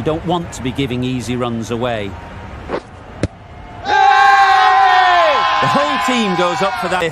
You don't want to be giving easy runs away. The whole team goes up for that.